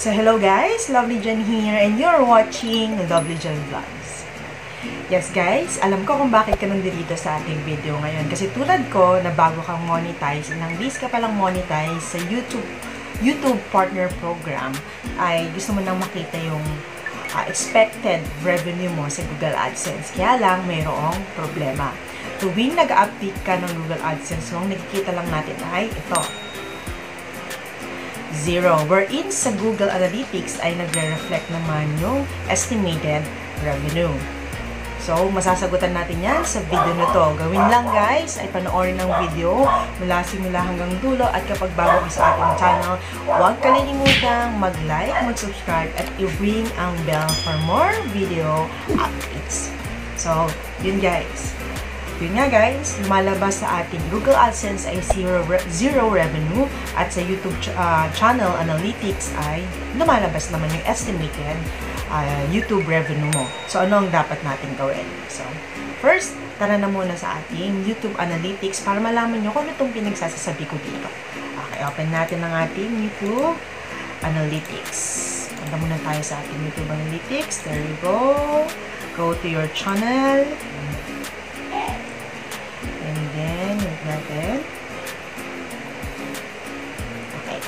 So hello guys, Lovely Jen here and you're watching Lovely Jen Vlogs. Yes guys, alam ko kung bakit ka nandito sa ating video ngayon. Kasi tulad ko, na bago kang monetize, ilang days ka palang monetize sa YouTube YouTube Partner Program, ay gusto mo nang makita yung uh, expected revenue mo sa Google AdSense. Kaya lang, mayroong problema. Tuwing nag-update ka ng Google AdSense mo, nakikita lang natin ay ito, zero. Wherein sa Google Analytics ay nagre-reflect naman yung estimated revenue. So, masasagutan natin yan sa video na to. Gawin lang guys, ay panoorin ng video mula simula hanggang dulo at kapag bago ka sa ating channel, huwag kalilimutang mag-like, mag-subscribe at i-ring ang bell for more video updates. So, yun guys. Yun nga guys, lumalabas sa ating Google AdSense ay zero, re zero revenue at sa YouTube ch uh, channel analytics ay lumalabas naman yung estimated uh, YouTube revenue mo. So, ano ang dapat natin gawin? So, first, tara na muna sa ating YouTube analytics para malaman nyo kung ano itong pinagsasasabi ko dito. Okay, open natin ang ating YouTube analytics. Punta muna tayo sa ating YouTube analytics. There you go. Go to your channel.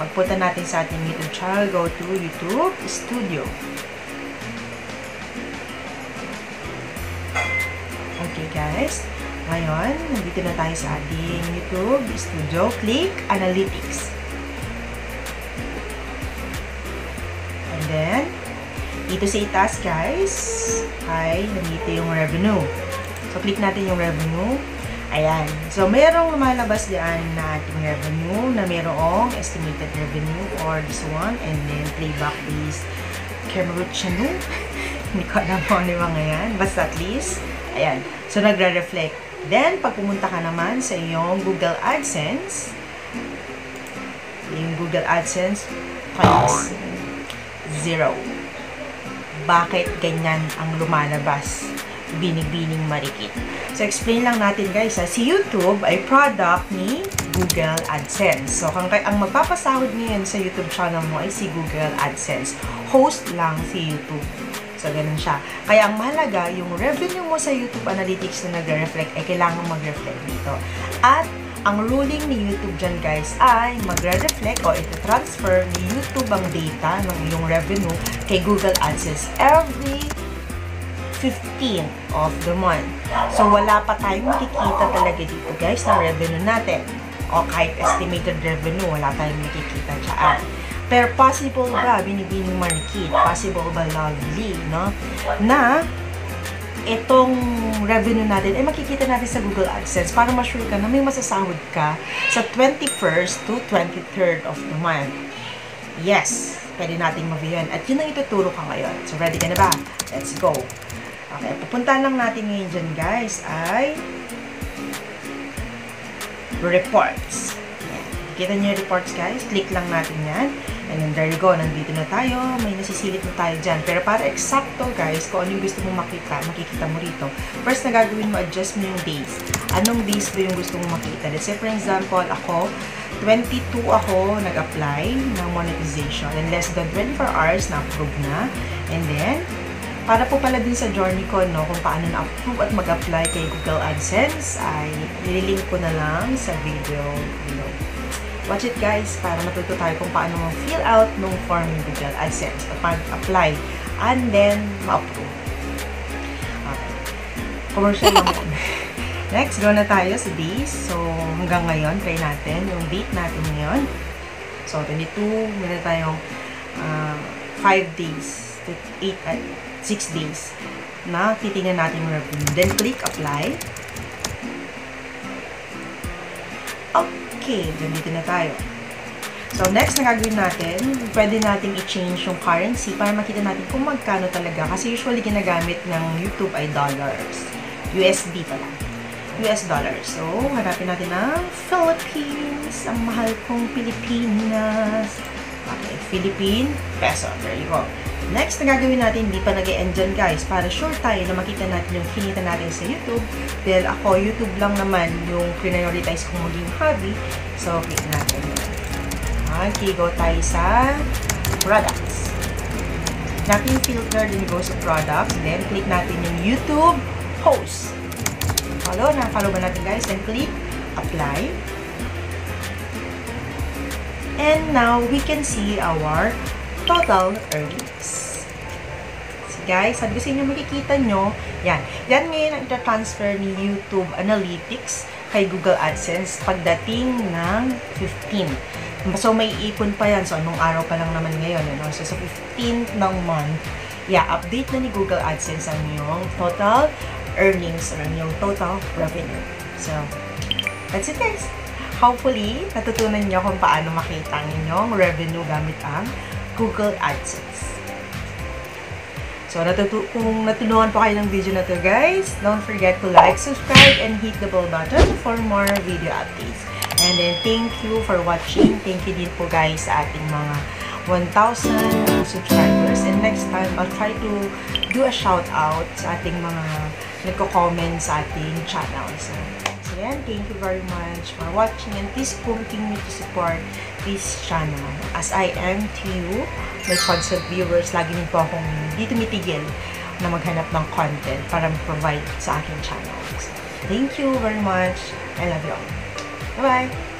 Pagpunta natin sa ating YouTube channel, go to YouTube Studio. Okay guys, ngayon, nandito na tayo sa ating YouTube Studio. Click Analytics. And then, dito sa itaas guys, ay nandito yung revenue. So, click natin yung revenue. Ayan. So, merong lumalabas diyan na ating revenue na merong estimated revenue or this one and then playback based camera channel. Hindi ko alam kung ano yung mga yan. Basta at least, ayan. So, nagre-reflect. Then, pag pumunta ka naman sa iyong Google AdSense, yung Google AdSense, clicks zero. Bakit ganyan ang lumalabas? Binibining marikit. So, explain lang natin guys, ha? si YouTube ay product ni Google AdSense. So, kung ang magpapasahod ngayon sa YouTube channel mo ay si Google AdSense. Host lang si YouTube. So, ganun siya. Kaya ang mahalaga, yung revenue mo sa YouTube Analytics na nagre-reflect, ay kailangan mag-reflect dito. At, ang ruling ni YouTube dyan guys ay magre-reflect o ito-transfer ni YouTube ang data ng iyong revenue kay Google AdSense every 15 of the month. So, wala pa tayong makikita talaga dito guys na revenue natin. O kahit estimated revenue, wala tayong makikita dyan. Pero possible ba, binibining market, possible ba lovely, no? Na itong revenue natin ay makikita natin sa Google AdSense para ma-sure ka na may masasahod ka sa 21st to 23rd of the month. Yes, pwede nating ma-view At yun ang ituturo ka ngayon. So, ready ka na ba? Let's go! Okay, pupunta lang natin ngayon dyan guys ay reports. Yan. Kita niyo reports guys? Click lang natin yan. And then there you go, nandito na tayo. May nasisilip na tayo dyan. Pero para eksakto guys, kung ano yung gusto mong makita, makikita mo rito. First na gagawin mo, adjust mo yung days. Anong days ba yung gusto mong makita? Let's say for example, ako, 22 ako nag-apply ng monetization. And less than 24 hours na-approve na. And then, para po pala din sa journey ko, no, kung paano na-approve at mag-apply kay Google AdSense, ay nililink ko na lang sa video below. Watch it guys, para matuto tayo kung paano fill out nung form ng Google AdSense at mag-apply and then ma-approve. Okay. Commercial lang yan. Next, go na tayo sa days. So, hanggang ngayon, try natin yung date natin ngayon. So, 22, meron tayong uh, 5 days to 8, uh, 6 days na titingnan natin yung revenue. Then, click apply. Okay, dito na tayo. So, next na gagawin natin, pwede natin i-change yung currency para makita natin kung magkano talaga. Kasi usually ginagamit ng YouTube ay dollars. USD pala. US dollars. So, hanapin natin ang Philippines. Ang mahal kong Pilipinas. Okay, Philippine peso. There you go. Next na gagawin natin, hindi pa nag e dyan guys, para sure tayo na makita natin yung kinita natin sa YouTube. Dahil ako, YouTube lang naman yung prioritize kong maging hobby. So, click natin. Okay, go tayo sa products. Natin filter, then go sa products, then click natin yung YouTube post. Follow, na-follow ba natin guys? Then click apply. And now, we can see our total earnings. So guys, sabi ko sa inyo, makikita nyo, yan. Yan ngayon ang ita-transfer ni YouTube Analytics kay Google AdSense pagdating ng 15. So, may ipon pa yan. So, anong araw pa lang naman ngayon. Ano? So, sa 15th ng month, yeah, update na ni Google AdSense ang yung total earnings or ang yung total revenue. So, that's it guys. Hopefully, natutunan nyo kung paano makita ang inyong revenue gamit ang Google AdSense. So, natutu kung natunuan po kayo ng video na to guys, don't forget to like, subscribe, and hit the bell button for more video updates. And then, thank you for watching. Thank you din po guys sa ating mga 1,000 subscribers. And next time, I'll try to do a shout out sa ating mga nagko-comment sa ating channel. So, yan, thank you very much for watching and please continue to support this channel. As I am to you, my constant viewers, lagi din po akong di tumitigil na maghanap ng content para provide sa aking channel. Thank you very much. I love you all. Bye-bye!